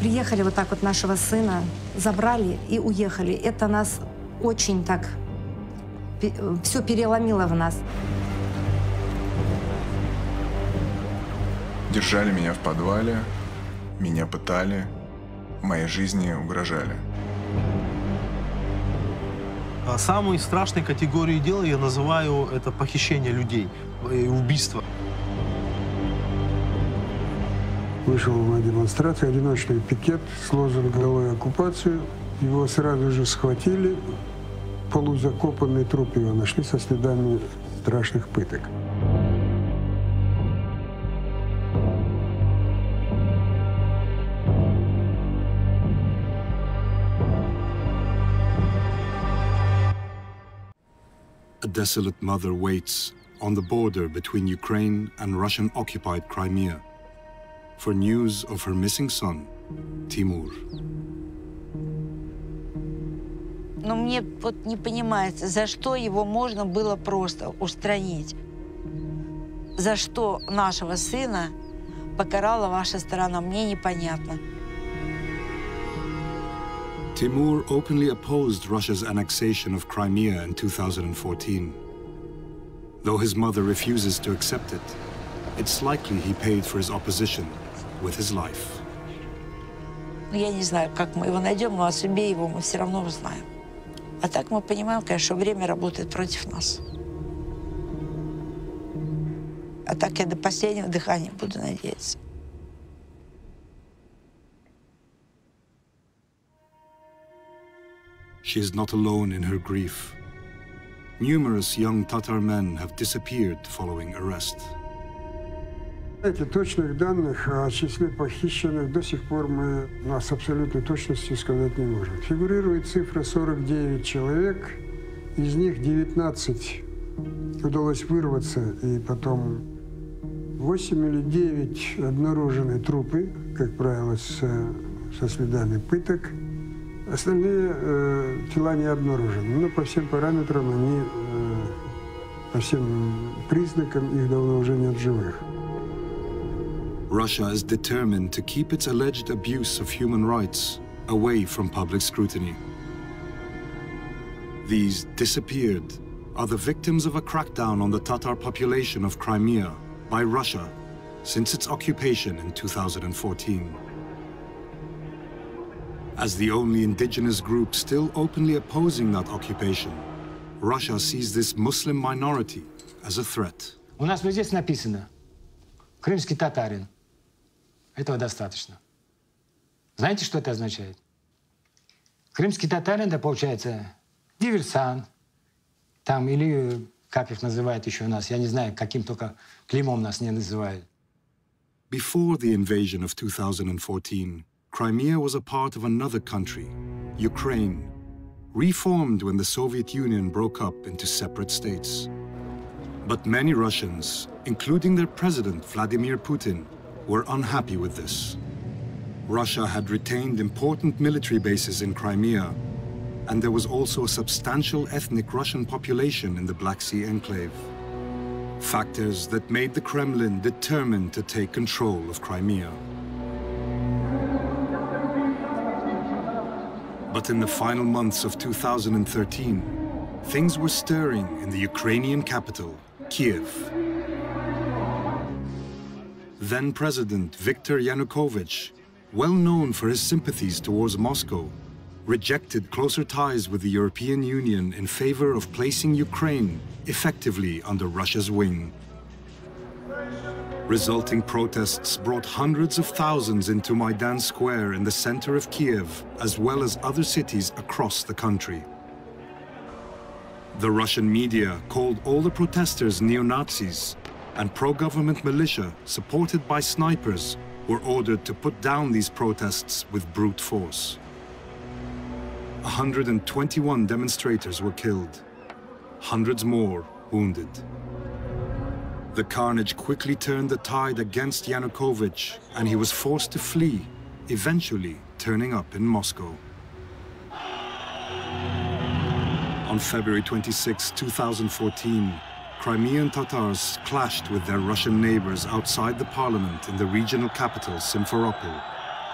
Приехали вот так вот нашего сына, забрали и уехали. Это нас очень так все переломило в нас. Держали меня в подвале, меня пытали, моей жизни угрожали. А самой страшной категорией дела я называю это похищение людей и убийство. Вышел на демонстрацию одиночный пикет с лозунгом «Долой оккупацию». Его сразу же схватили, полузакопанный труп его нашли со следами страшных пыток. A desolate mother waits on the border between Ukraine and Russian-occupied Crimea for news of her missing son, Timur. Но мне вот не понимается, за что его можно было просто устранить. За что нашего сына покарала ваша сторона, мне непонятно. Timur openly opposed Russia's annexation of Crimea in 2014. Though his mother refuses to accept it, it's likely he paid for his opposition with his life. Я не знаю, как мы его найдем, но о судьбе его мы все равно узнаем. А так мы понимаем, конечно, что время работает против нас. А так я до последнего дыхания буду надеяться. She is not alone in her grief. Numerous young Tatar men have disappeared following arrest. Знаете, точных данных о числе похищенных до сих пор мы ну, с абсолютной точностью сказать не можем. Фигурирует цифра 49 человек, из них 19 удалось вырваться, и потом 8 или 9 обнаружены трупы, как правило, с, со следами пыток. Остальные э, тела не обнаружены, но по всем параметрам они, э, по всем признакам их давно уже нет живых. Russia is determined to keep its alleged abuse of human rights away from public scrutiny. These disappeared are the victims of a crackdown on the Tatar population of Crimea by Russia since its occupation in 2014. As the only indigenous group still openly opposing that occupation, Russia sees this Muslim minority as a threat. У нас вот здесь написано «крымский татарин». Этого достаточно. Знаете, что это означает? Крымский татарин, это получается диверсант, там, или как их называют еще у нас, я не знаю, каким только клеймом нас не называют. Before the invasion of 2014, Crimea was a part of another country, Ukraine, reformed when the Soviet Union broke up into separate states. But many Russians, including their president Vladimir Putin, were unhappy with this. Russia had retained important military bases in Crimea, and there was also a substantial ethnic Russian population in the Black Sea enclave. Factors that made the Kremlin determined to take control of Crimea. But in the final months of 2013, things were stirring in the Ukrainian capital, Kiev. Then President Viktor Yanukovych, well known for his sympathies towards Moscow, rejected closer ties with the European Union in favor of placing Ukraine effectively under Russia's wing. Resulting protests brought hundreds of thousands into Maidan Square in the center of Kiev, as well as other cities across the country. The Russian media called all the protesters neo-Nazis, and pro-government militia, supported by snipers, were ordered to put down these protests with brute force. 121 demonstrators were killed, hundreds more wounded. The carnage quickly turned the tide against Yanukovych, and he was forced to flee, eventually turning up in Moscow. On February 26, 2014, Crimean Tatars clashed with their Russian neighbors outside the parliament in the regional capital, Simferopol,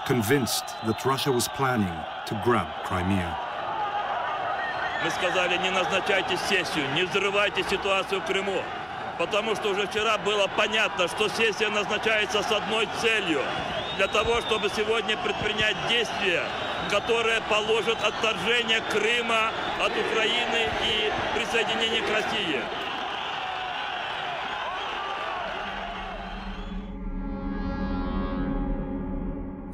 convinced that Russia was planning to grab Crimea. Мы сказали, не назначайте сессию, не взрывайте ситуацию в Крыму. Потому что уже вчера было понятно, что сессия назначается с одной целью. Для того, чтобы сегодня предпринять действия, которые положат отторжение Крыма от Украины и присоединение к России.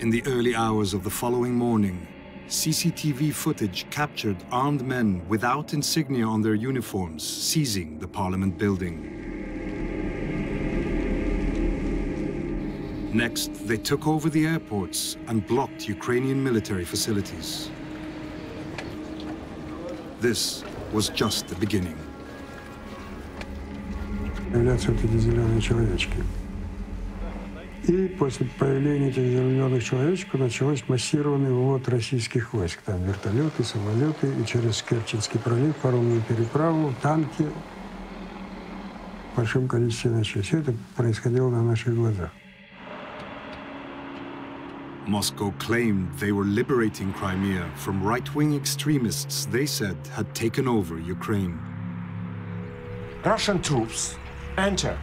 In the early hours of the following morning, CCTV footage captured armed men without insignia on their uniforms seizing the parliament building. Next, they took over the airports and blocked Ukrainian military facilities. This was just the beginning. Появляются вот эти зеленые человечки. И после появления этих зеленых человечков началось массированный ввод российских войск. Там вертолеты, самолеты, и через Керченский пролив, паромную переправу, танки в большом количестве начали. Все это происходило на наших глазах. Moscow claimed they were liberating Crimea from right-wing extremists they said had taken over Ukraine. Russian troops enter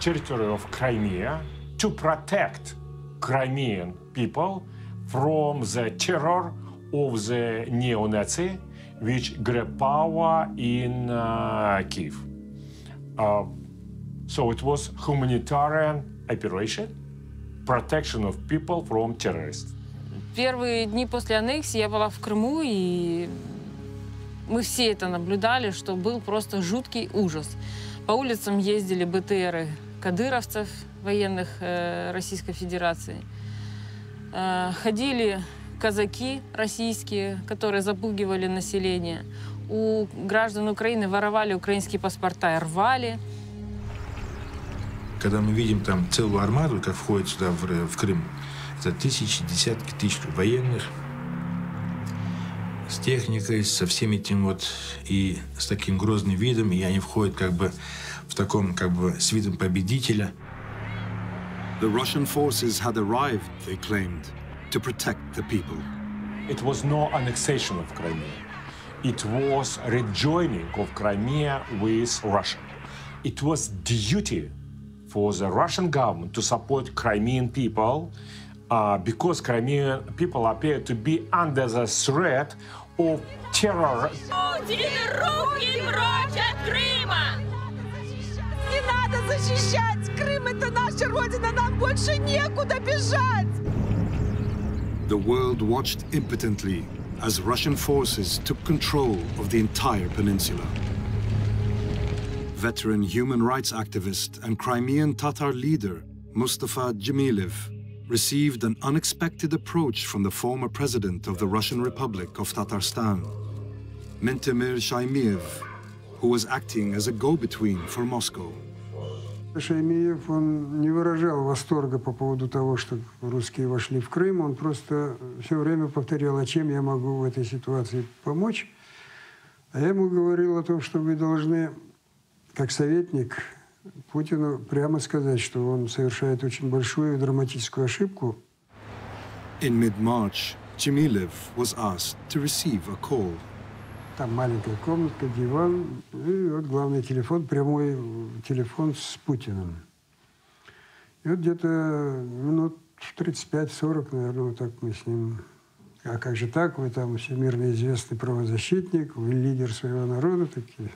territory of Crimea to protect Crimean people from the terror of the neo-Nazi which grab power in uh, Kiev. Uh, so it was humanitarian operation, protection of people from terrorists. Первые дни после аннексии я была в Крыму, и мы все это наблюдали, что был просто жуткий ужас. По улицам ездили БТРы кадыровцев, военных э, Российской Федерации. Э, ходили казаки российские, которые запугивали население. У граждан Украины воровали украинские паспорта и рвали. Когда мы видим там целую армаду, как входит сюда в, в Крым, это тысячи, десятки тысяч военных с техникой, со всем этим вот и с таким грозным видом, и они входят как бы в таком как бы с видом победителя. The Russian forces had arrived, they claimed, to protect the people. It was no annexation of Crimea. It was rejoining of Crimea with Russia. It was duty for the Russian government to support Crimean people uh, because Crimean people appear to be under the threat of terror. Не надо защищать! Крым — это наша родина, нам больше некуда бежать! The world watched impotently as Russian forces took control of the entire peninsula. Veteran human rights activist and Crimean Tatar leader Mustafa Dzhemilev received an unexpected approach from the former president of the Russian Republic of Tatarstan, Mentemir Shaimiev, who was acting as a go-between for Moscow. Шаймиев, он не выражал восторга по поводу того, что русские вошли в Крым. Он просто все время повторял, а чем я могу в этой ситуации помочь. А я ему говорил о том, что вы должны, как советник, Путину прямо сказать, что он совершает очень большую и драматическую ошибку. In mid-March, Chemilev was asked to receive a call. Там маленькая комнатка, диван, и вот главный телефон, прямой телефон с Путиным. И вот где-то минут 35-40, наверное, вот так мы с ним... А как же так? Вы там всемирно известный правозащитник, вы лидер своего народа, такие.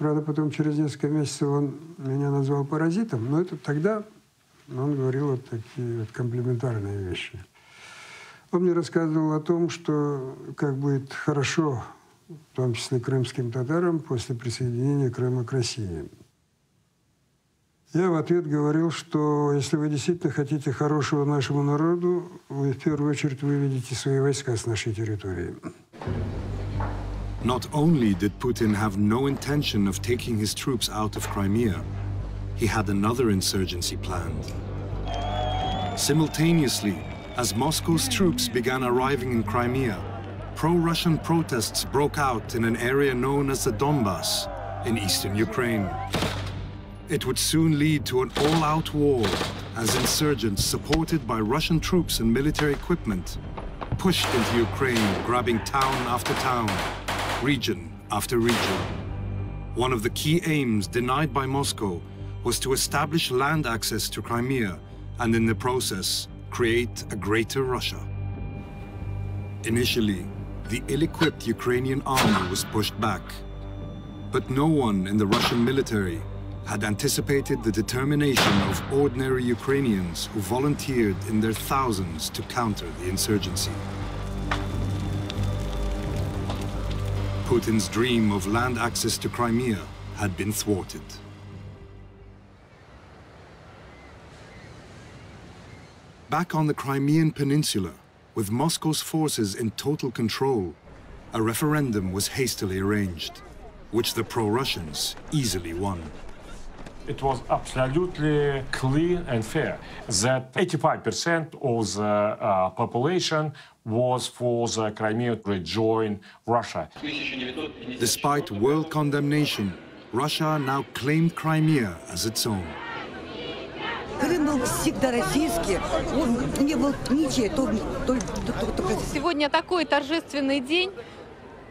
Правда, потом через несколько месяцев он меня назвал паразитом, но это тогда он говорил вот такие вот комплементарные вещи. Он мне рассказывал о том, что как будет хорошо в том числе крымским татарам, после присоединения Крыма к России. Я в ответ говорил, что если вы действительно хотите хорошего нашему народу, вы в первую очередь выведите свои войска с нашей территории. Not only did Putin have no intention of taking his troops out of Crimea, he had another insurgency planned. Simultaneously, as Moscow's troops began arriving in Crimea, pro-Russian protests broke out in an area known as the Donbass in eastern Ukraine. It would soon lead to an all-out war as insurgents supported by Russian troops and military equipment pushed into Ukraine, grabbing town after town, region after region. One of the key aims denied by Moscow was to establish land access to Crimea and in the process create a greater Russia. Initially, the ill-equipped Ukrainian army was pushed back. But no one in the Russian military had anticipated the determination of ordinary Ukrainians who volunteered in their thousands to counter the insurgency. Putin's dream of land access to Crimea had been thwarted. Back on the Crimean Peninsula, with Moscow's forces in total control, a referendum was hastily arranged, which the pro-Russians easily won. It was absolutely clear and fair that 85% of the uh, population was for the Crimea to rejoin Russia. Despite world condemnation, Russia now claimed Crimea as its own. Крым был всегда российский, он не был ничей, только, только, только Сегодня такой торжественный день.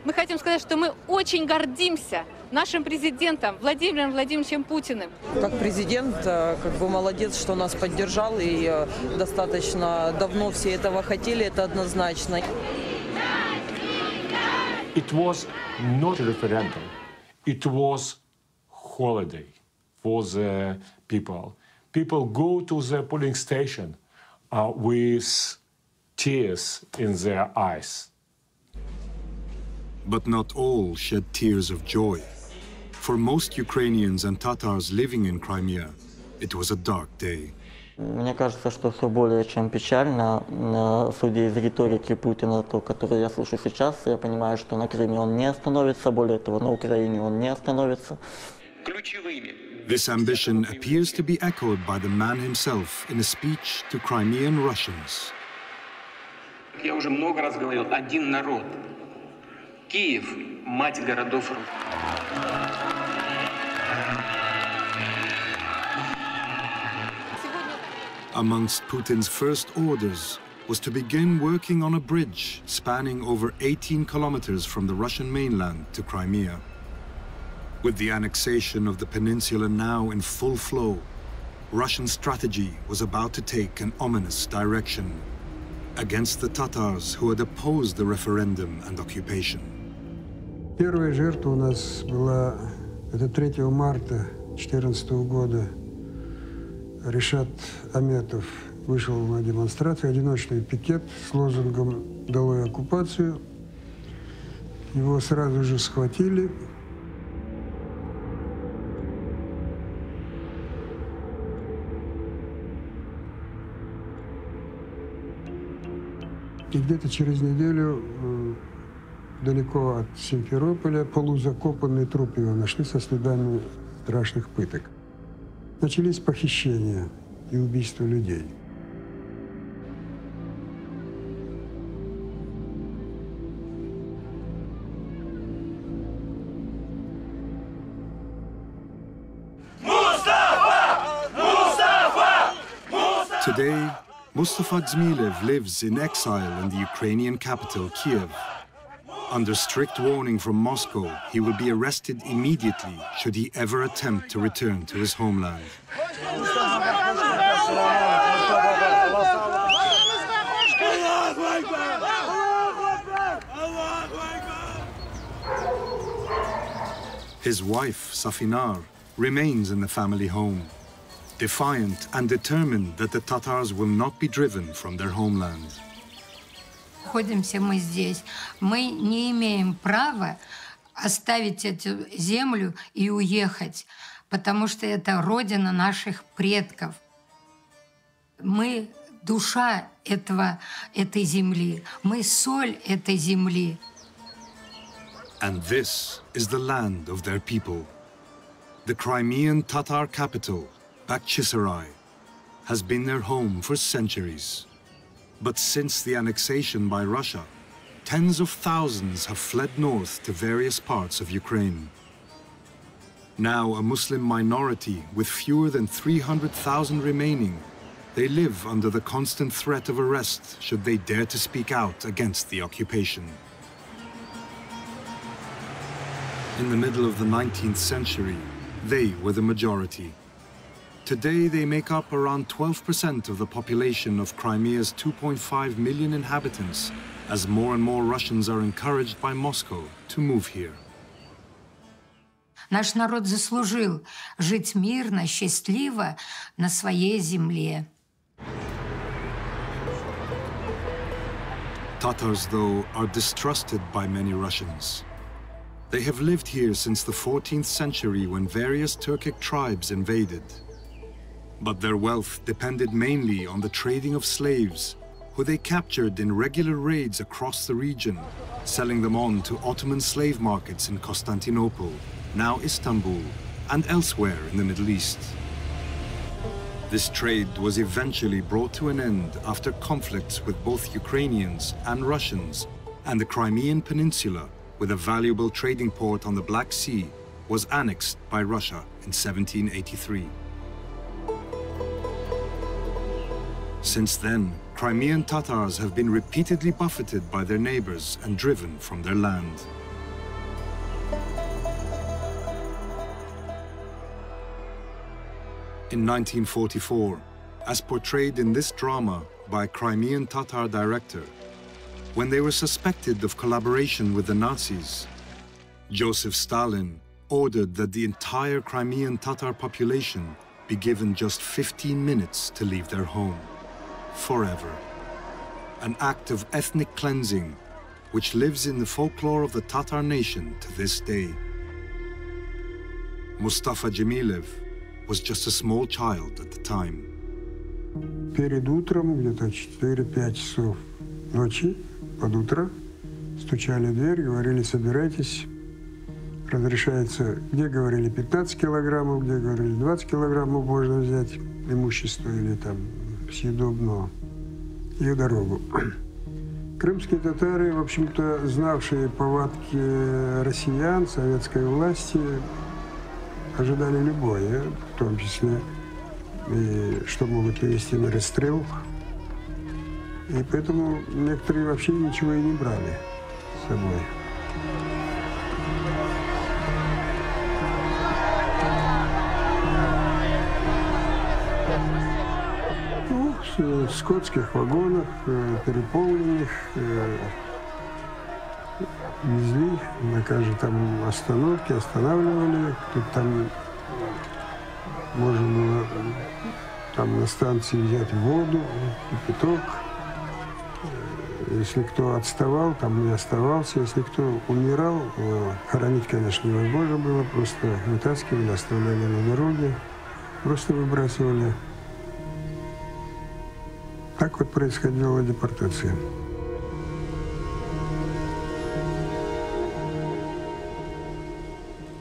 Мы хотим сказать, что мы очень гордимся нашим президентом Владимиром Владимировичем Путиным. Как президент, э, как бы молодец, что нас поддержал, и э, достаточно давно все этого хотели, это однозначно. It was not a referendum. It was holiday for the people. People go to the polling station uh, with tears in their eyes. But not all shed tears of joy. For most Ukrainians and Tatars living in Crimea, it was a dark day. Мне кажется, что все более чем печально. Э, Судя из риторики Путина, то, которую я слышу сейчас, я понимаю, что на Крыме он не остановится, более того, на Украине он не остановится. This ambition appears to be echoed by the man himself in a speech to Crimean Russians. Я уже много раз говорил, один народ. Киев – мать городов. Amongst Putin's first orders was to begin working on a bridge spanning over 18 kilometers from the Russian mainland to Crimea. With the annexation of the peninsula now in full flow, Russian strategy was about to take an ominous direction against the Tatars who had opposed the referendum and occupation. Первая жертва у нас была, это 3 марта 2014 года. Решат Аметов вышел на демонстрацию, одиночный пикет с лозунгом «Долой оккупацию». Его сразу же схватили. И где-то через неделю э, далеко от Симферополя полузакопанный труп его нашли со следами страшных пыток. Начались похищения и убийства людей. Today, Mustafa Dzmilev lives in exile in the Ukrainian capital, Kiev. Under strict warning from Moscow, he will be arrested immediately should he ever attempt to return to his homeland. His wife, Safinar, remains in the family home, defiant and determined that the Tatars will not be driven from their homeland. Находимся мы здесь. Мы не имеем права оставить эту землю и уехать, потому что это родина наших предков. Мы душа этого, этой земли, мы соль этой земли. And this is the land of their people. The Crimean Tatar capital, Bakhchisarai, has been their home for centuries. But since the annexation by Russia, tens of thousands have fled north to various parts of Ukraine. Now a Muslim minority with fewer than 300,000 remaining, they live under the constant threat of arrest should they dare to speak out against the occupation. In the middle of the 19th century, they were the majority. Today, they make up around 12% of the population of Crimea's 2.5 million inhabitants, as more and more Russians are encouraged by Moscow to move here. Наш народ заслужил жить мирно, счастливо на своей земле. Tatars, though, are distrusted by many Russians. They have lived here since the 14th century when various Turkic tribes invaded. But their wealth depended mainly on the trading of slaves, who they captured in regular raids across the region, selling them on to Ottoman slave markets in Constantinople, now Istanbul, and elsewhere in the Middle East. This trade was eventually brought to an end after conflicts with both Ukrainians and Russians, and the Crimean Peninsula with a valuable trading port on the Black Sea, was annexed by Russia in 1783. Since then, Crimean Tatars have been repeatedly buffeted by their neighbors and driven from their land. In 1944, as portrayed in this drama by Crimean Tatar director, when they were suspected of collaboration with the Nazis, Joseph Stalin ordered that the entire Crimean Tatar population be given just 15 minutes to leave their home, forever. An act of ethnic cleansing which lives in the folklore of the Tatar nation to this day. Mustafa Jamilev was just a small child at the time. Перед утром, где-то 4-5 часов ночи, под утро, стучали в дверь, говорили, собирайтесь, разрешается, где говорили 15 килограммов, где говорили 20 килограммов можно взять имущество или там съедобного и дорогу. Крымские татары, в общем-то, знавшие повадки россиян, советской власти, ожидали любое, в том числе и что могут привести на расстрел. И поэтому некоторые вообще ничего и не брали с собой. Скотских вагонах, э, переполненных, э, везли на каждой там остановке, останавливали. Тут там можно было там на станции взять воду, кипяток. Если кто отставал, там не оставался. Если кто умирал, хоронить, конечно, невозможно было. Просто вытаскивали, оставляли на дороге. Просто выбрасывали. Так вот происходила депортация.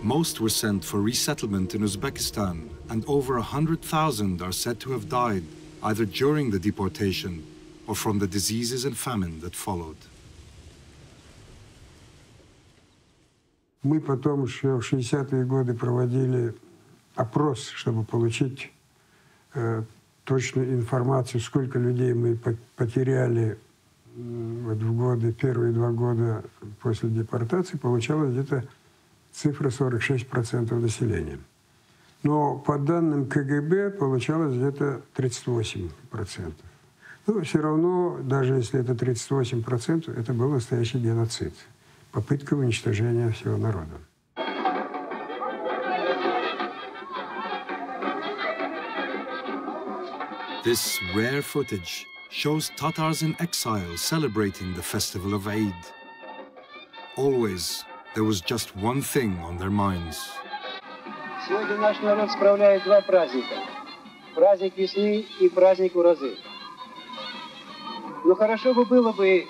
Most were sent for resettlement in Uzbekistan, and over 100,000 are said to have died either during the deportation or from the diseases and famine that followed. Мы потом еще в 60-е годы проводили опрос, чтобы получить э, точную информацию, сколько людей мы потеряли вот в годы, первые два года после депортации. Получалось где-то цифра 46% населения. Но по данным КГБ получалось где-то 38%. Но все равно, даже если это 38%, это был настоящий геноцид. Попытка уничтожения всего народа. This rare footage shows Tatars in exile celebrating the festival of Eid. Always, there was just one thing on their minds. Сегодня наш народ справляет два праздника. Праздник весны и праздник Уразы. Но хорошо бы было бы,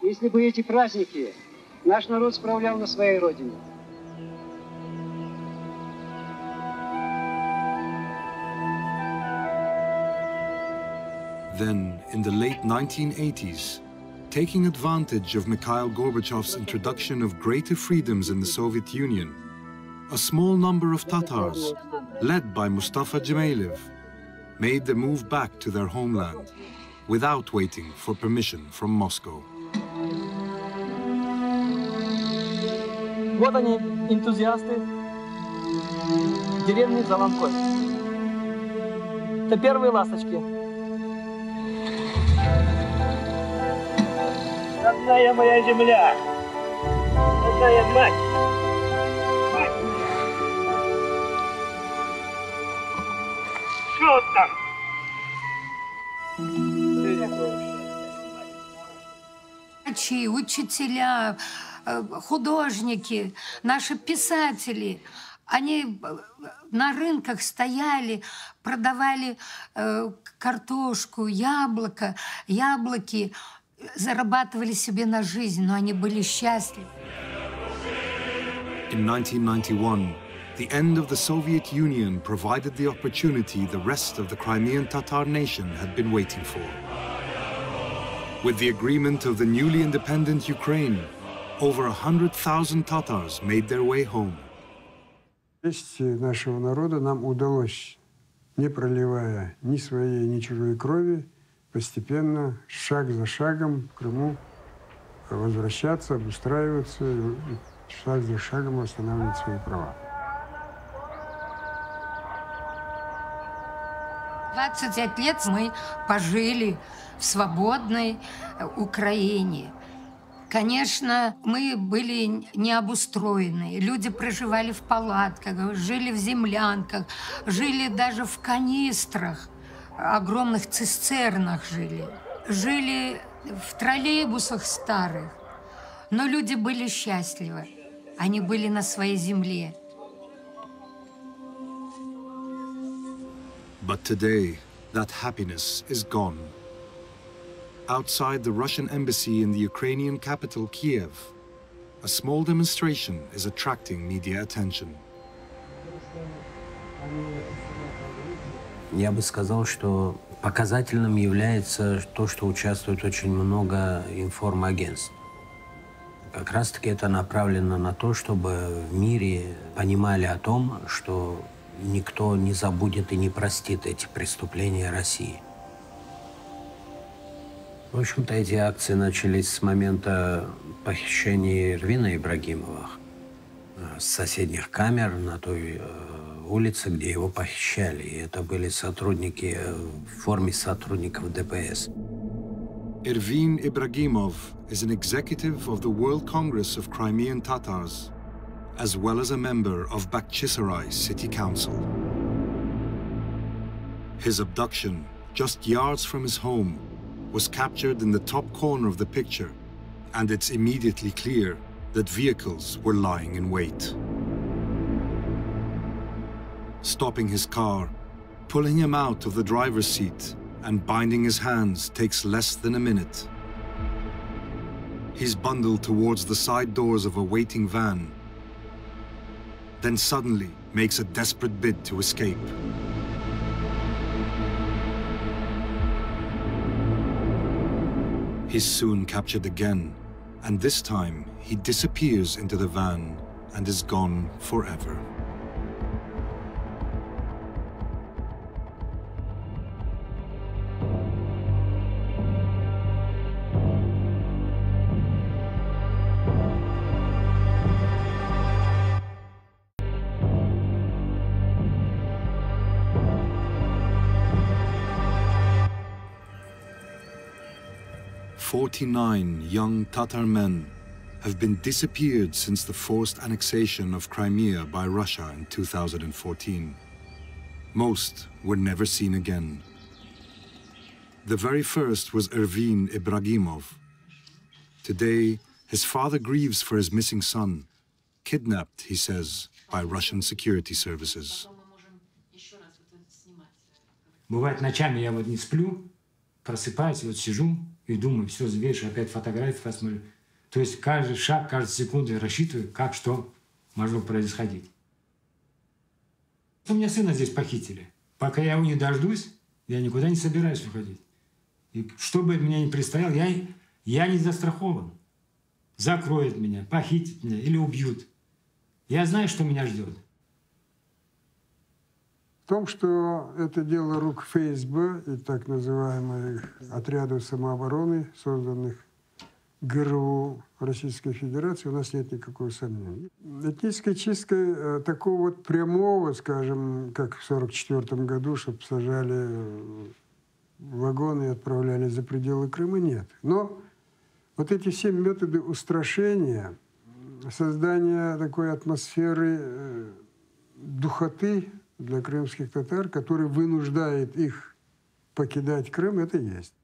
если бы эти праздники наш народ справлял на своей родине. Then, in the late 1980s, taking advantage of Mikhail Gorbachev's introduction of greater freedoms in the Soviet Union, a small number of Tatars, led by Mustafa Gemaylev, made the move back to their homeland without waiting for permission from Moscow. Вот они, энтузиасты деревни Заланкой. Это первые ласточки. Родная моя земля! Родная мать! Мать! Что там? Врачи, учителя, э, художники, наши писатели, они э, на рынках стояли, продавали э, картошку, яблоко, яблоки, зарабатывали себе на жизнь, но они были счастливы. In 1991, the end of the Soviet Union provided the opportunity the rest of the Crimean Tatar nation had been waiting for. With the agreement of the newly independent Ukraine, over 100,000 Tatars made their way home. Честь нашего народа нам удалось, не проливая ни своей, ни чужой крови, постепенно, шаг за шагом в Крыму возвращаться, обустраиваться, и шаг за шагом восстанавливать свои права. 25 лет мы пожили в свободной э, Украине. Конечно, мы были необустроены. Люди проживали в палатках, жили в землянках, жили даже в канистрах, огромных цистернах жили. Жили в троллейбусах старых. Но люди были счастливы. Они были на своей земле. But today, that happiness is gone. Outside the Russian embassy in the Ukrainian capital, Kiev, a small demonstration is attracting media attention. Я бы сказал, что показательным является то, что участвует очень много информагентств. Как раз-таки это направлено на то, чтобы в мире понимали о том, что никто не забудет и не простит эти преступления России. В общем-то, эти акции начались с момента похищения Ирвина Ибрагимова э, с соседних камер на той э, улице, где его похищали. И это были сотрудники э, в форме сотрудников ДПС. Ervin Ibragimov is an executive of the World Congress of Crimean Tatars, as well as a member of Bakhchisarai City Council. His abduction, just yards from his home, was captured in the top corner of the picture, and it's immediately clear that vehicles were lying in wait. Stopping his car, pulling him out of the driver's seat, and binding his hands takes less than a minute. He's bundled towards the side doors of a waiting van, then suddenly makes a desperate bid to escape. He's soon captured again, and this time he disappears into the van and is gone forever. Forty-nine young Tatar men have been disappeared since the forced annexation of Crimea by Russia in 2014. Most were never seen again. The very first was Ervin Ibragimov. Today, his father grieves for his missing son, kidnapped, he says, by Russian security services. Бывает, ночами я вот не сплю, просыпаюсь, вот сижу и думаю, все, взвешу, опять фотографии посмотрю. То есть каждый шаг, каждую секунду рассчитываю, как что могло происходить. У меня сына здесь похитили. Пока я его не дождусь, я никуда не собираюсь уходить. И что бы меня ни предстояло, я, я не застрахован. Закроют меня, похитят меня или убьют. Я знаю, что меня ждет. В том, что это дело рук ФСБ и так называемых отрядов самообороны, созданных ГРУ Российской Федерации, у нас нет никакого сомнения. Этнической чисткой э, такого вот прямого, скажем, как в 1944 году, чтобы сажали вагоны и отправляли за пределы Крыма, нет. Но вот эти все методы устрашения, создания такой атмосферы э, духоты для крымских татар, который вынуждает их покидать Крым, это есть.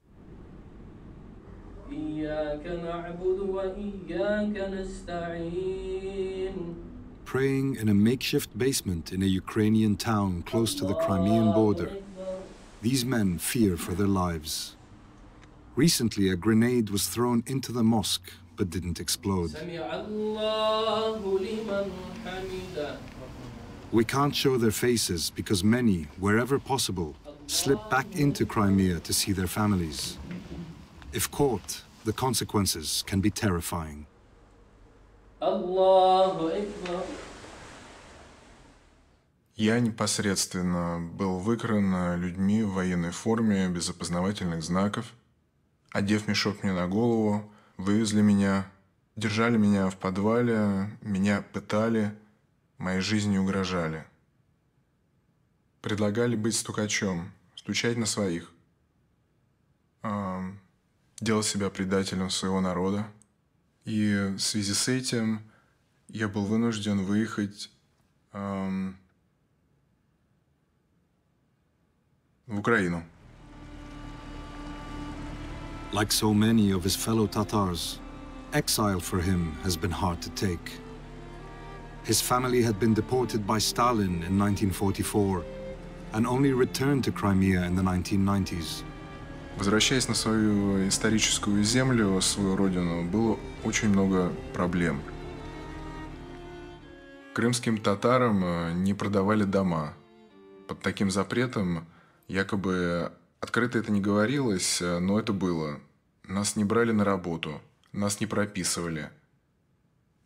Praying in a makeshift basement in a Ukrainian town close to the Crimean border, these men fear for their lives. Recently, a grenade was thrown into the mosque but didn't explode. We can't show their faces because many, wherever possible, slip back into Crimea to see their families. If caught, the consequences can be terrifying. Я непосредственно был выкран людьми в военной форме, без опознавательных знаков. Одев мешок мне на голову, вывезли меня, держали меня в подвале, меня пытали, моей жизни угрожали. Предлагали быть стукачом, стучать на своих, делать себя предателем своего народа. И в связи с этим я был вынужден выехать эм, в Украину. Like so many of his fellow Tatars, exile for him has been hard to take. His family had been deported by Stalin in 1944 and only returned to Crimea in the 1990s. Возвращаясь на свою историческую землю, свою родину, было очень много проблем. Крымским татарам э, не продавали дома. Под таким запретом якобы открыто это не говорилось, э, но это было. Нас не брали на работу, нас не прописывали.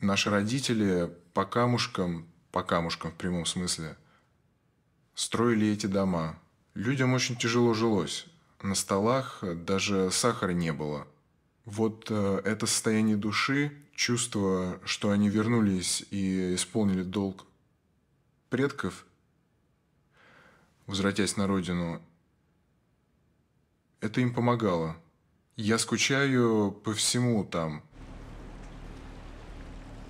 Наши родители по камушкам, по камушкам в прямом смысле, строили эти дома. Людям очень тяжело жилось. На столах даже сахара не было. Вот э, это состояние души, чувство, что они вернулись и исполнили долг предков, возвратясь на родину, это им помогало. Я скучаю по всему там.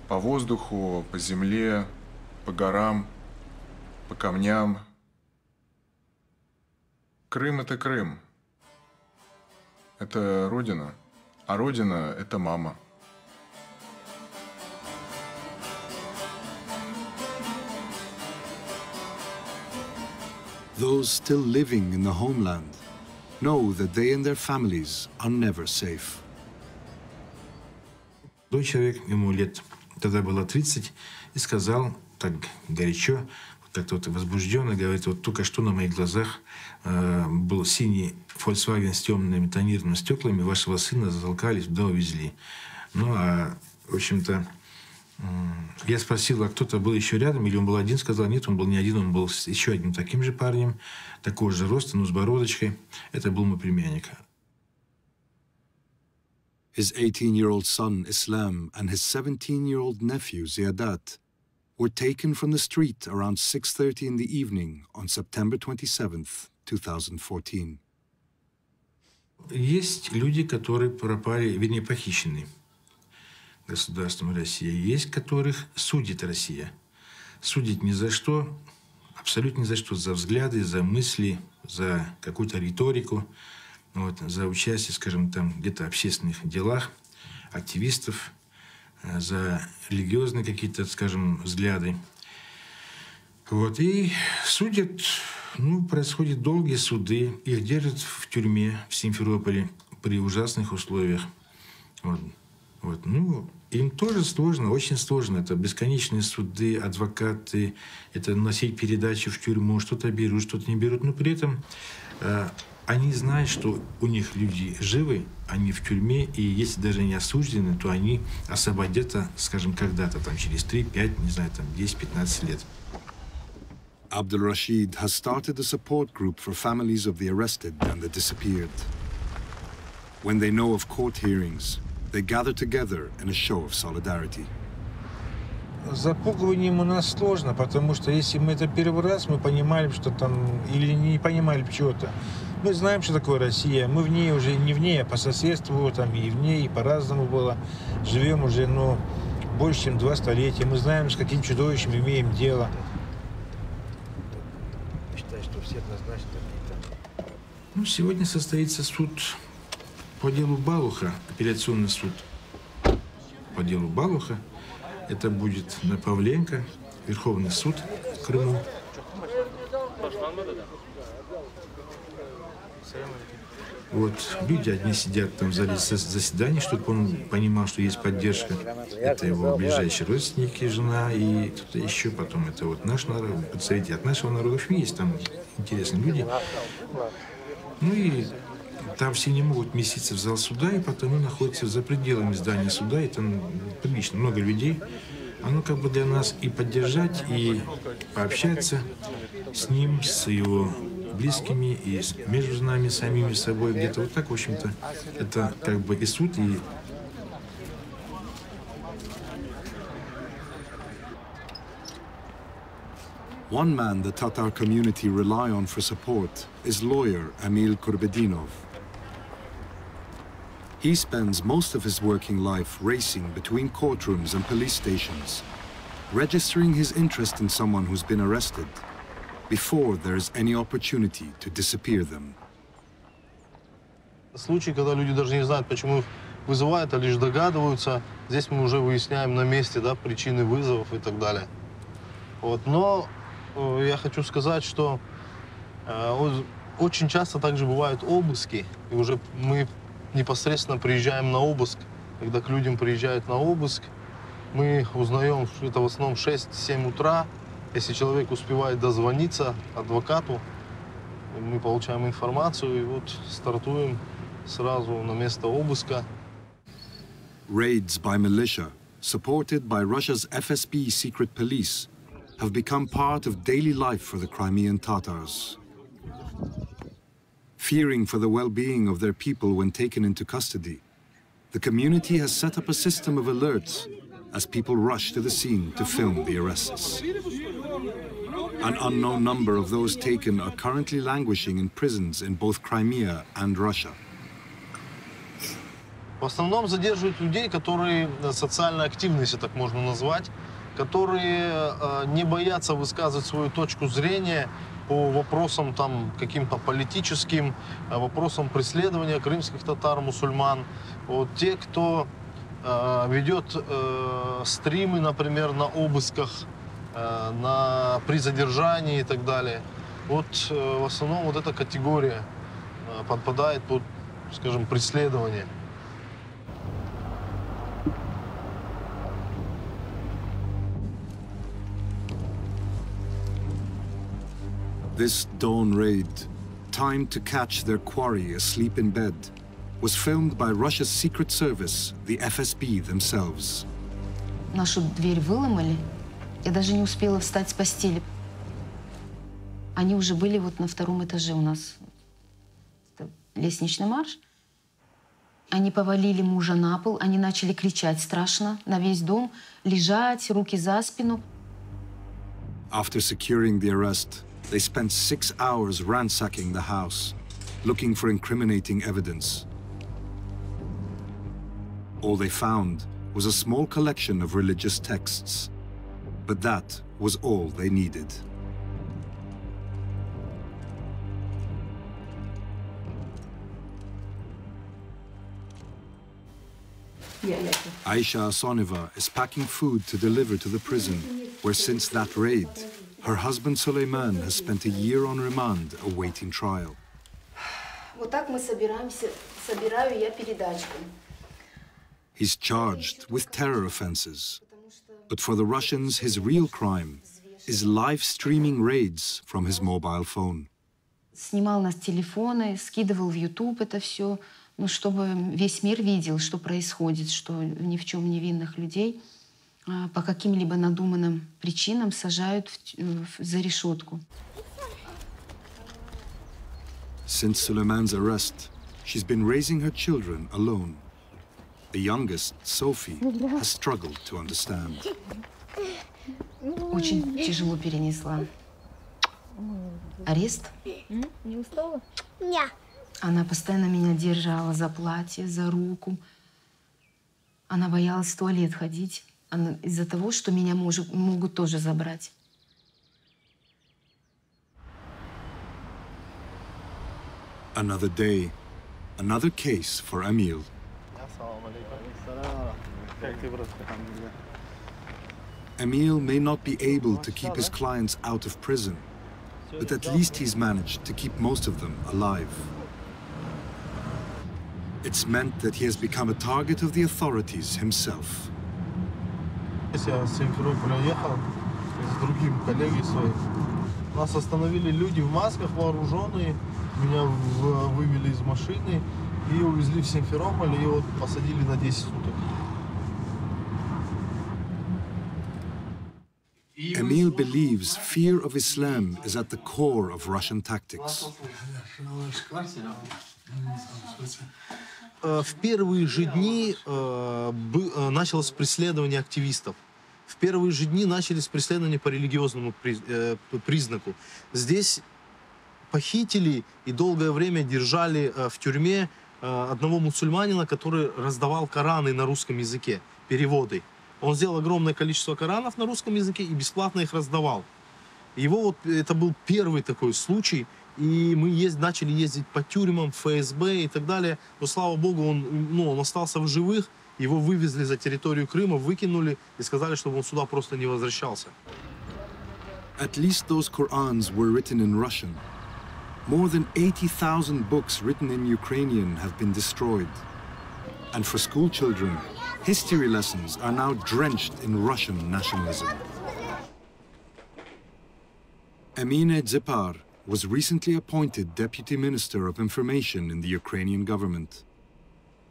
По воздуху, по земле, по горам, по камням. Крым – это Крым. Это родина. А родина – это мама. Those still living in the homeland know that they and their families are never safe. Был человек, ему лет тогда было 30, и сказал так горячо, как-то вот возбужденно, говорит, вот только что на моих глазах э, был синий Volkswagen с темными тонированными стеклами, вашего сына затолкали, туда увезли. Ну, а, в общем-то, я спросил, а кто-то был еще рядом, или он был один? Сказал, нет, он был не один, он был с еще одним таким же парнем, такого же роста, но с бородочкой. Это был мой племянник. His 18-year-old son, Islam, and his 17-year-old nephew, Ziadat, were taken from the street around 6.30 in the evening on September 27th, 2014. Есть люди, которые пропали, вернее, похищены государством Россия. Есть, которых судит Россия. Судит ни за что, абсолютно ни за что, за взгляды, за мысли, за какую-то риторику, вот, за участие, скажем, там где-то общественных делах, активистов, э, за религиозные какие-то, скажем, взгляды. Вот, и судят, ну, происходят долгие суды, их держат в тюрьме в Симферополе при ужасных условиях. Вот. Вот. Ну, им тоже сложно, очень сложно. Это бесконечные суды, адвокаты, это носить передачи в тюрьму, что-то берут, что-то не берут. Но при этом э, Они знают, что у них люди живы, они в тюрьме, и если даже не осуждены, то они освободятся, скажем, когда-то, там, через 3-5, не знаю, там, 10-15 лет. Abdul Rashid has started a support group for families of the arrested and the disappeared. When they know of court hearings, they gather together in a show of solidarity. С запугиванием у нас сложно, потому что если мы это первый раз, мы понимали, что там, или не понимали чего-то. Мы знаем, что такое Россия. Мы в ней уже не в ней, а по соседству, там и в ней, и по-разному было. Живем уже, ну, больше, чем два столетия. Мы знаем, с каким чудовищем имеем дело. Считаю, что все однозначно Ну, сегодня состоится суд по делу Балуха, апелляционный суд по делу Балуха. Это будет на Павленко, Верховный суд в Крыму. Вот люди одни сидят там в зале заседаний, чтобы он понимал, что есть поддержка. Это его ближайшие родственники, жена и кто-то еще. Потом это вот наш народ, представители от нашего народа. В общем, есть там интересные люди. Ну и там все не могут вместиться в зал суда, и потому находятся за пределами здания суда. Это прилично, много людей. Оно как бы для нас и поддержать, и пообщаться с ним, с его близкими, и между нами самими собой. Где-то вот так, в общем-то, это как бы и суд, и One man the Tatar community rely on for support is lawyer Emil Kurbedinov. He spends most of his working life racing between courtrooms and police stations, registering his interest in someone who's been arrested before there's any opportunity to disappear them. Случаи, когда люди даже не знают, почему их вызывают, а лишь догадываются. Здесь мы уже выясняем на месте да, причины вызовов и так далее. Вот. Но э, я хочу сказать, что э, очень часто также бывают обыски. И уже мы непосредственно приезжаем на обыск. Когда к людям приезжают на обыск, мы узнаем, что это в основном 6-7 утра, если человек успевает дозвониться адвокату, мы получаем информацию и вот стартуем сразу на место обыска. Raids by militia, supported by Russia's FSB secret police, have become part of daily life for the Crimean Tatars. Fearing for the well-being of their people when taken into custody, the community has set up a system of alerts as people rush to the scene to film the arrests. An unknown number of those taken are currently languishing in prisons in both Crimea and Russia. В основном задерживают людей, которые социально активны, если так можно назвать, которые э, не боятся высказывать свою точку зрения по вопросам там каким-то политическим, э, вопросам преследования крымских татар, мусульман. Вот те, кто э, ведет э, стримы, например, на обысках, э, на, при задержании и так далее. Вот э, в основном вот эта категория э, подпадает под, скажем, преследование. This dawn raid, timed to catch their quarry asleep in bed, was filmed by Russia's secret service, the FSB themselves. Нашу дверь выломали. Я даже не успела встать с постели. Они уже были вот на втором этаже у нас. Это лестничный марш. Они повалили мужа на пол, они начали кричать страшно на весь дом, лежать, руки за спину. After securing the arrest, they spent six hours ransacking the house, looking for incriminating evidence. All they found was a small collection of religious texts. But that was all they needed. Aisha Asonova is packing food to deliver to the prison, where since that raid, her husband Suleiman has spent a year on remand awaiting trial. Вот так мы собираемся, собираю я передачку. He's charged with terror offenses. But for the Russians, his real crime is live streaming raids from his mobile phone. снимал нас телефоны, скидывал в YouTube это все, ну, чтобы весь мир видел, что происходит, что ни в чем невинных людей а, по каким-либо надуманным причинам сажают в, в, за решетку. Since Suleiman's arrest, she's been raising her children alone. The youngest, Sophie, has struggled to understand. Очень тяжело перенесла. Арест? Не устала? Нет. Она постоянно меня держала за платье, за руку. Она боялась в туалет ходить из-за того, что меня может, могут тоже забрать. Another day, another case for Emil. Emil may not be able to keep his clients out of prison, but at least he's managed to keep most of them alive. It's meant that he has become a target of the authorities himself. Я с Симферополя ехал с другим коллегой своим. Нас остановили люди в масках, вооруженные. Меня вывели из машины и увезли в Симферополь и вот посадили на 10 суток. Emil believes fear of Islam is at the core of Russian tactics. В первые же дни началось преследование активистов. В первые же дни начались преследования по религиозному признаку. Здесь похитили и долгое время держали в тюрьме одного мусульманина, который раздавал Кораны на русском языке, переводы. Он сделал огромное количество Коранов на русском языке и бесплатно их раздавал. Его вот, это был первый такой случай, и мы есть, начали ездить по тюрьмам, ФСБ и так далее. Но, слава богу, он, ну, он остался в живых, его вывезли за территорию Крыма, выкинули и сказали, чтобы он сюда просто не возвращался. At least those Qur'ans were written in Russian. More than 80,000 books written in Ukrainian have been destroyed. And for school children, history lessons are now drenched in Russian nationalism. Emine Dzipar was recently appointed Deputy Minister of Information in the Ukrainian government.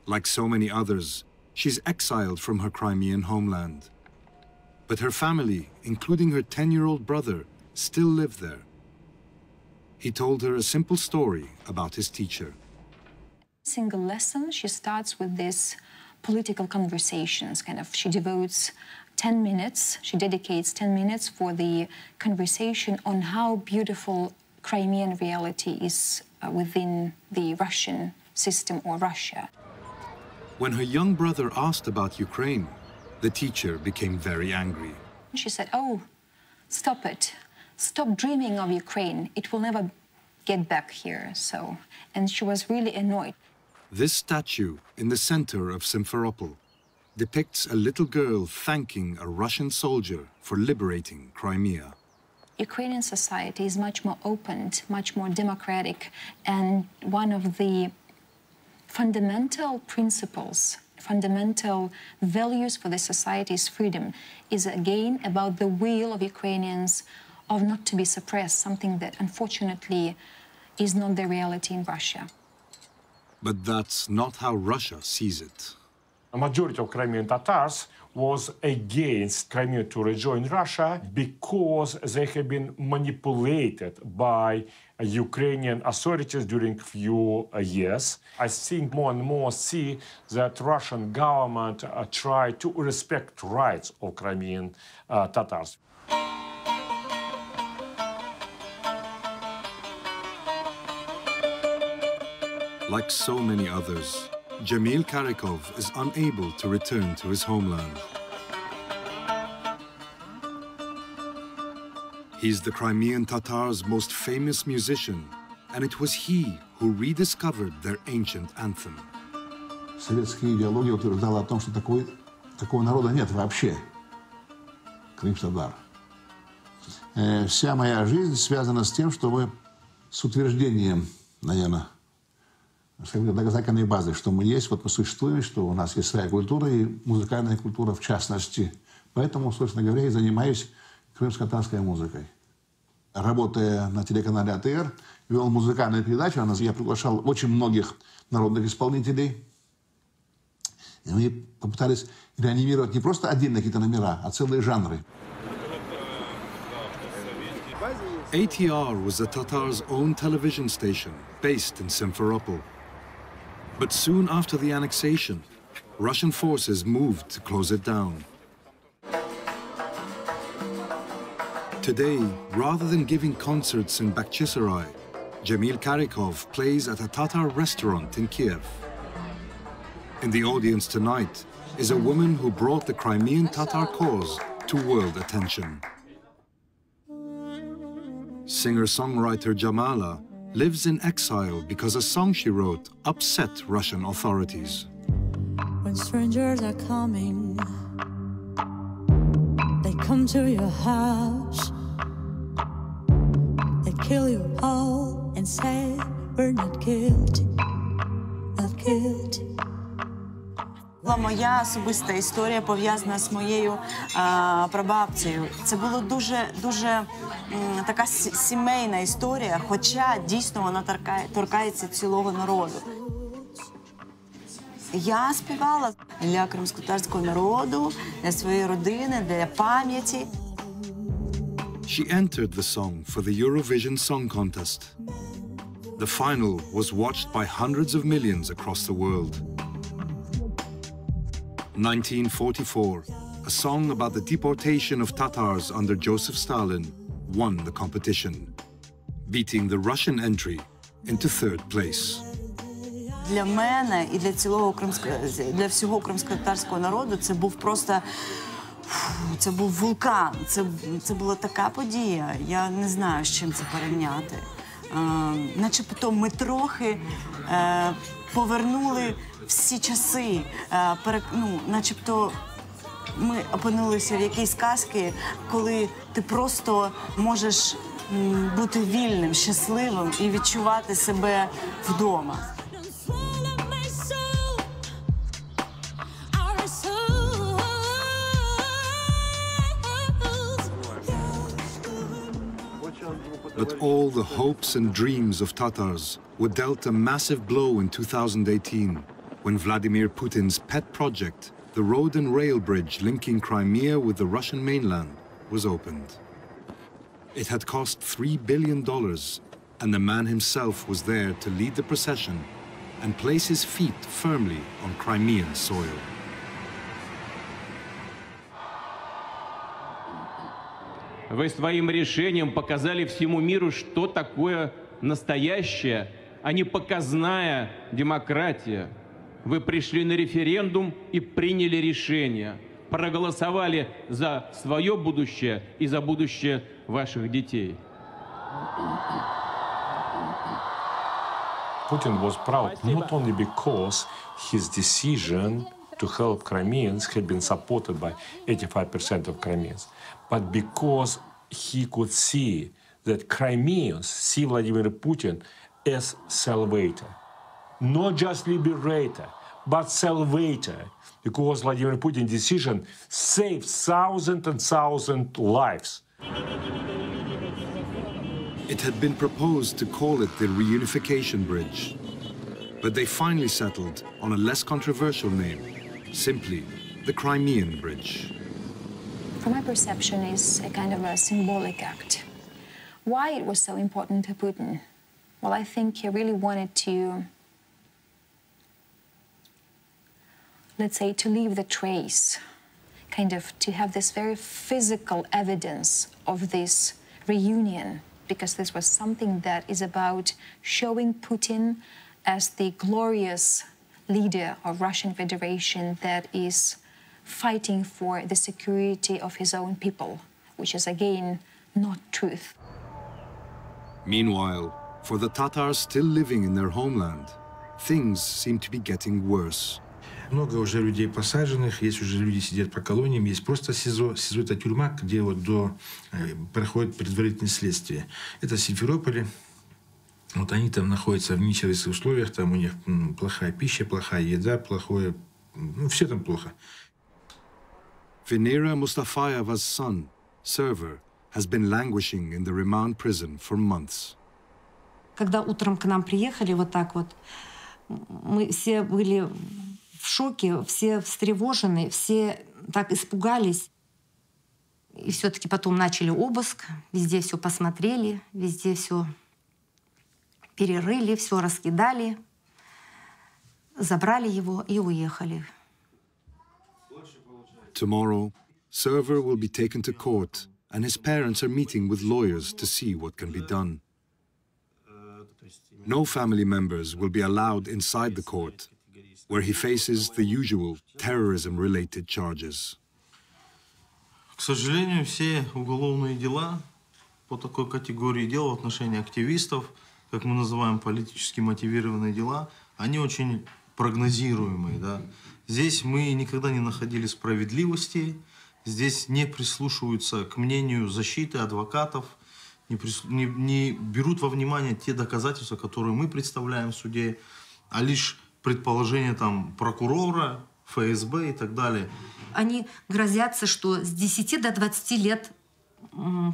Like so many others, she's exiled from her Crimean homeland. But her family, including her 10-year-old brother, still live there. He told her a simple story about his teacher. Single lesson, she starts with this political conversations, kind of, she devotes 10 minutes, she dedicates 10 minutes for the conversation on how beautiful Crimean reality is uh, within the Russian system or Russia. When her young brother asked about Ukraine, the teacher became very angry. She said, Oh, stop it. Stop dreaming of Ukraine. It will never get back here. So, and she was really annoyed. This statue in the center of Simferopol depicts a little girl thanking a Russian soldier for liberating Crimea. Ukrainian society is much more open, much more democratic, and one of the fundamental principles, fundamental values for the society is freedom, is again about the will of Ukrainians of not to be suppressed, something that unfortunately is not the reality in Russia. But that's not how Russia sees it. A majority of Crimean Tatars was against Crimea to rejoin Russia because they have been manipulated by Ukrainian authorities during few years. I think more and more see that Russian government uh, try to respect rights of Crimean uh, Tatars. Like so many others, Jamil Karikov is unable to return to his homeland. He's the Crimean Tatars' most famous musician, and it was he who rediscovered their ancient anthem. Советская идеология утверждала о том, что такой, такого народа нет вообще. Крым-Татар. Э, вся моя жизнь связана с тем, чтобы с утверждением, наверное, доказательной базы, что мы есть, вот мы существуем, что у нас есть своя культура и музыкальная культура в частности. Поэтому, собственно говоря, я занимаюсь крымско-татарской музыкой. Работая на телеканале АТР, вел музыкальную передачу. Я приглашал очень многих народных исполнителей. И мы попытались реанимировать не просто отдельные какие-то номера, а целые жанры. ATR was the Tatars' own television station, based in Simferopol. But soon after the annexation, Russian forces moved to close it down. Today, rather than giving concerts in Bakhchisarai, Jamil Karikov plays at a Tatar restaurant in Kiev. In the audience tonight is a woman who brought the Crimean Tatar cause to world attention. Singer-songwriter Jamala lives in exile because a song she wrote upset Russian authorities. When strangers are coming, they come to your house, they kill you all and say, We're not guilty, not guilty. Моя особиста історія пов'язана з моєю а, прабабцею. Це була дуже дуже м, така сімейна історія, хоча дійсно вона торкає, торкається цілого народу. Я співала для кримськотарського народу, для своєї родини, для пам'яті. She entered the song for the Eurovision Song Contest. The final was watched by hundreds of millions across the world. 1944, a song about the deportation of Tatars under Joseph Stalin, won the competition, beating the Russian entry into third place. Для мене і для цілого кримського для всього кримськотарського народу це був просто фу, це був вулкан. Це, це була така подія. Я не знаю, з чим це порівняти. Е, начебто ми трохи е, повернули всі часи. Е, ну, начебто ми опинилися в якійсь казці, коли ти просто можеш бути вільним, щасливим і відчувати себе вдома. But all the hopes and dreams of Tatars were dealt a massive blow in 2018 when Vladimir Putin's pet project, the road and rail bridge linking Crimea with the Russian mainland, was opened. It had cost $3 billion, and the man himself was there to lead the procession and place his feet firmly on Crimean soil. Вы своим решением показали всему миру, что такое настоящая, а не показная демократия. Вы пришли на референдум и приняли решение. Проголосовали за свое будущее и за будущее ваших детей. Putin was proud not only because his decision to help Crimeans had been supported by 85% of Crimeans, but because he could see that Crimeans see Vladimir Putin as salvator, not just liberator, but salvator, because Vladimir Putin's decision saved thousands and thousands lives. It had been proposed to call it the Reunification Bridge, but they finally settled on a less controversial name, simply the Crimean Bridge. From my perception, is a kind of a symbolic act. Why it was so important to Putin? Well, I think he really wanted to, let's say, to leave the trace, kind of to have this very physical evidence of this reunion, because this was something that is about showing Putin as the glorious leader of Russian Federation that is fighting for the security of his own people, which is again not truth. Meanwhile, for the Tatars still living in their homeland, things seem to be getting worse. Много уже людей посаженных, есть уже люди сидят по колониям, есть просто СИЗО. СИЗО – это тюрьма, где вот до, э, проходит предварительное следствие. Это в Симферополе. Вот они там находятся в нечеловеческих условиях, там у них плохая пища, плохая еда, плохое... Ну, все там плохо. Venera Mustafayeva's son, Server, has been languishing in the remand prison for months. Когда утром к нам приехали вот так вот, мы все были в шоке, все встревожены, все так испугались. И все-таки потом начали обыск, везде все посмотрели, везде все перерыли, все раскидали, забрали его и уехали. Tomorrow, Server will be taken to court, and his parents are meeting with lawyers to see what can be done. No family members will be allowed inside the court, where he faces the usual terrorism-related charges. К сожалению, все уголовные дела по такой категории дел в отношении активистов, как мы называем политически мотивированные дела, они очень прогнозируемые. Да? Здесь мы никогда не находили справедливости, здесь не прислушиваются к мнению защиты, адвокатов, не, прис... не, не берут во внимание те доказательства, которые мы представляем в суде, а лишь предположения там прокурора, ФСБ и так далее. Они грозятся, что с 10 до 20 лет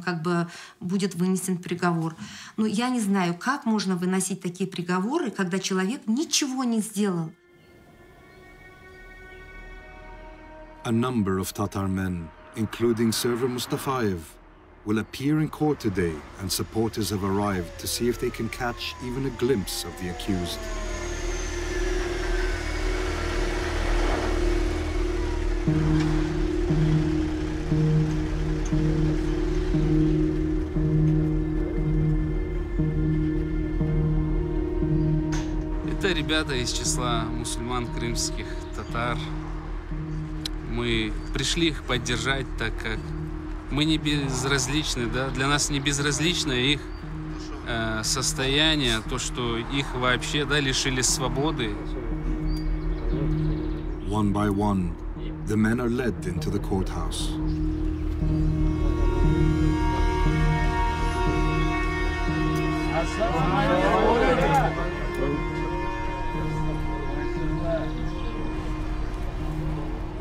как бы будет вынесен приговор. Но я не знаю, как можно выносить такие приговоры, когда человек ничего не сделал. A number of Tatar men, including Server Mustafayev, will appear in court today and supporters have arrived to see if they can catch even a glimpse of the accused. Это ребята из числа мусульман крымских татар. Мы пришли их поддержать, так как мы не безразличны, да, для нас не безразлично их э, состояние, то, что их вообще, да, лишили свободы. One by one, the men are led into the courthouse.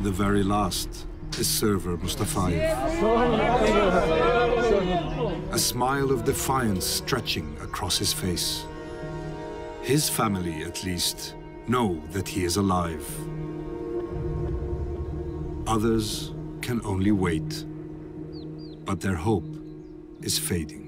The very last is server Mustafayev. A smile of defiance stretching across his face. His family, at least, know that he is alive. Others can only wait, but their hope is fading.